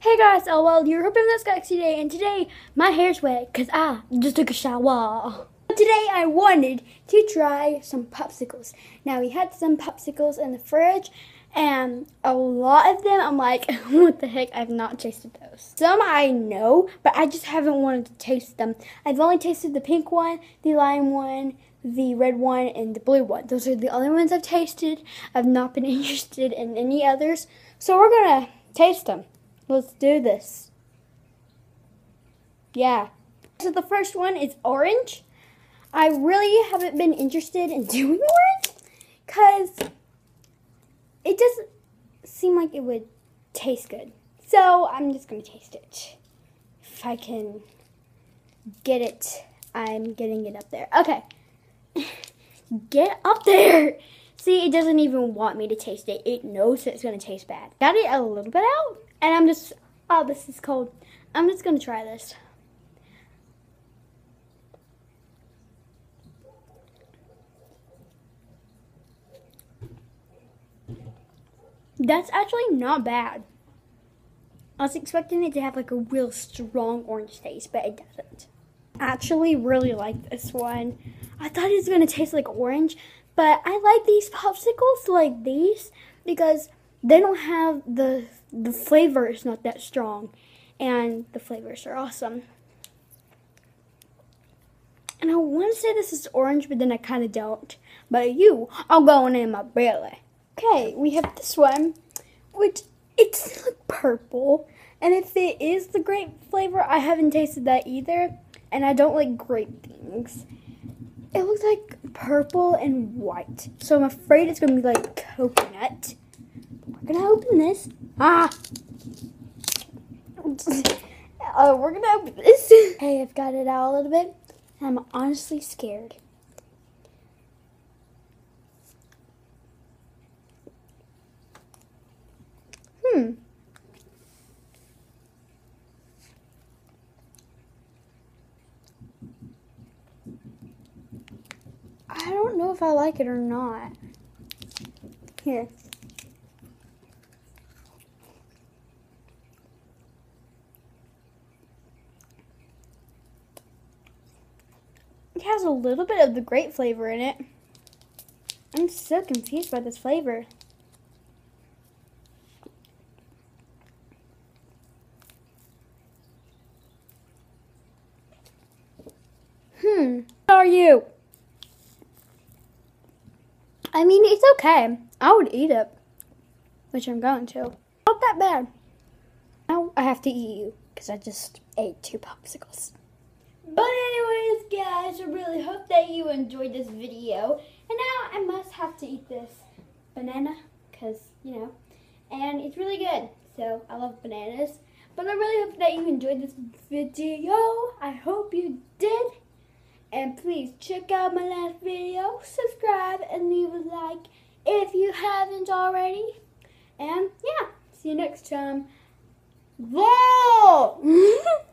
Hey guys, oh well, you're hoping this Galaxy today, and today my hair's wet because I just took a shower. Today I wanted to try some popsicles. Now we had some popsicles in the fridge, and a lot of them I'm like, what the heck? I've not tasted those. Some I know, but I just haven't wanted to taste them. I've only tasted the pink one, the lime one, the red one, and the blue one. Those are the only ones I've tasted. I've not been interested in any others, so we're gonna taste them. Let's do this. Yeah. So the first one is orange. I really haven't been interested in doing orange because it doesn't seem like it would taste good. So I'm just going to taste it. If I can get it, I'm getting it up there. Okay. Get up there. See, it doesn't even want me to taste it. It knows it's going to taste bad. Got it a little bit out. And I'm just, oh, this is cold. I'm just going to try this. That's actually not bad. I was expecting it to have like a real strong orange taste, but it doesn't. Actually really like this one. I thought it was to taste like orange, but I like these popsicles like these because they don't have the the flavor is not that strong and the flavors are awesome. And I want to say this is orange but then I kind of don't. But you are going in my belly. Okay we have this one which it's like purple. And if it is the grape flavor I haven't tasted that either. And I don't like grape things. It looks like purple and white. So I'm afraid it's gonna be like coconut we're gonna open this. Ah! uh, we're gonna open this. hey, I've got it out a little bit. I'm honestly scared. Hmm. I don't know if I like it or not. Here. It has a little bit of the grape flavor in it. I'm so confused by this flavor. Hmm. How are you? I mean, it's okay. I would eat it. Which I'm going to. Not that bad. Now I have to eat you because I just ate two popsicles. But anyways, guys, I really hope that you enjoyed this video. And now I must have to eat this banana because, you know, and it's really good. So I love bananas. But I really hope that you enjoyed this video. I hope you did. And please check out my last video, subscribe, and leave a like if you haven't already. And yeah, see you next time. Whoa!